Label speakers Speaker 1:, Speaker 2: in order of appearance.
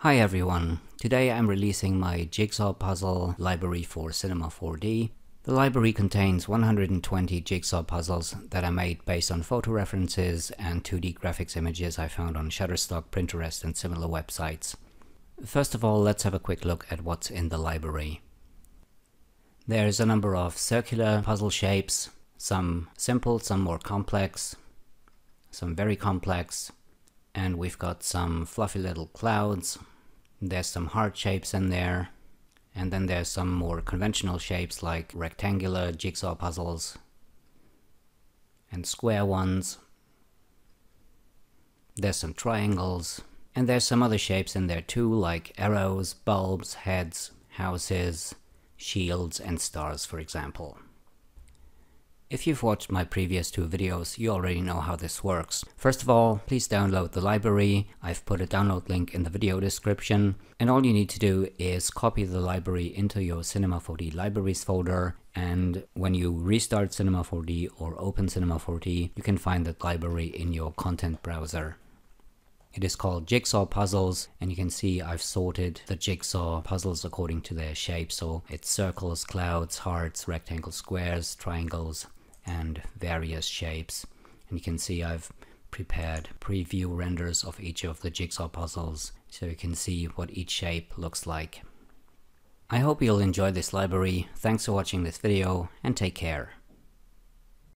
Speaker 1: Hi everyone, today I'm releasing my jigsaw puzzle library for Cinema 4D. The library contains 120 jigsaw puzzles that I made based on photo references and 2D graphics images I found on Shutterstock, Pinterest and similar websites. First of all, let's have a quick look at what's in the library. There's a number of circular puzzle shapes, some simple, some more complex, some very complex, and we've got some fluffy little clouds. There's some heart shapes in there. And then there's some more conventional shapes like rectangular jigsaw puzzles and square ones. There's some triangles. And there's some other shapes in there too, like arrows, bulbs, heads, houses, shields, and stars, for example. If you've watched my previous two videos, you already know how this works. First of all, please download the library. I've put a download link in the video description. And all you need to do is copy the library into your Cinema 4D libraries folder. And when you restart Cinema 4D or open Cinema 4D, you can find that library in your content browser. It is called Jigsaw Puzzles and you can see I've sorted the jigsaw puzzles according to their shape. So it's circles, clouds, hearts, rectangles, squares, triangles, and various shapes. And you can see I've prepared preview renders of each of the jigsaw puzzles so you can see what each shape looks like. I hope you'll enjoy this library, thanks for watching this video and take care.